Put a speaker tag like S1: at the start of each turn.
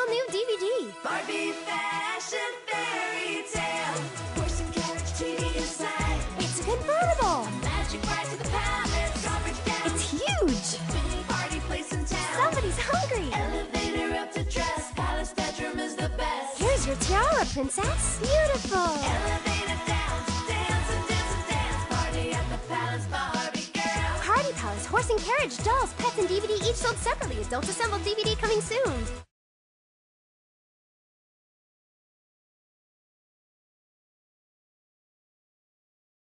S1: all-new DVD.
S2: Barbie fashion fairy tale. Horse and carriage TV inside.
S1: It's a convertible.
S2: A Magic ride to the palace. Drawbridge down.
S1: It's huge.
S2: Big party place in town.
S1: Somebody's hungry.
S2: Elevator up to dress. Palace bedroom is the best.
S1: Here's your tiara, princess. Beautiful.
S2: Elevator down. Dance and dance and dance. Party at the palace.
S1: bar horse and carriage, dolls, pets, and DVD each sold separately. Adult assembled DVD coming soon.